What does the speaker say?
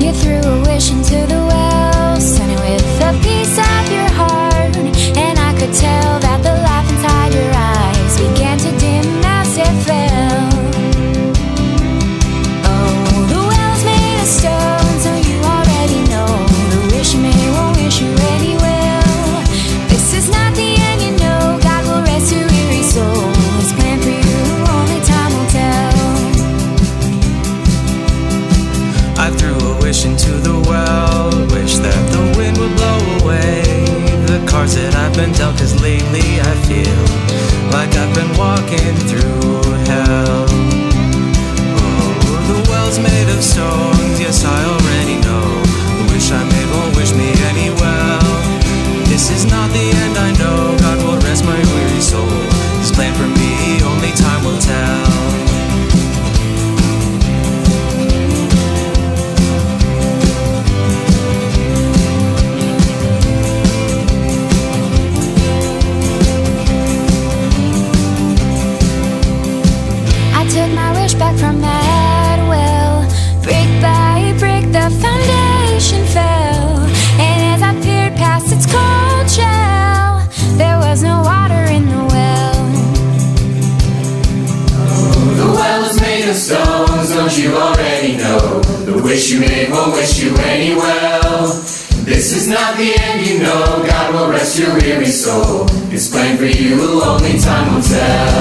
You threw a wish into the been dealt. Cause lately I feel back from that well. Brick by brick, the foundation fell. And as I peered past its cold shell, there was no water in the well. The well is made of stones, don't you already know? The wish you made won't wish you any well. This is not the end, you know. God will rest your weary soul. It's plan for you, only time will tell.